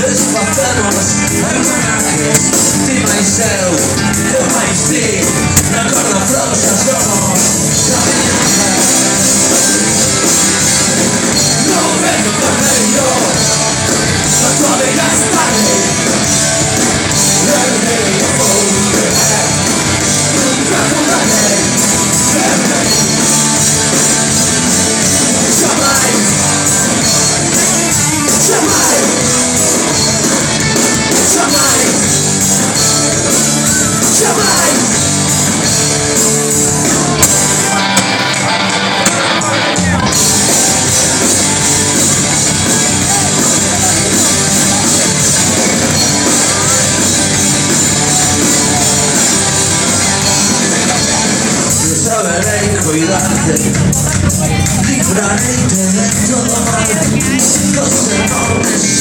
Let's fuck that I'm gonna have myself. cuidarte librarte de todo mal los errores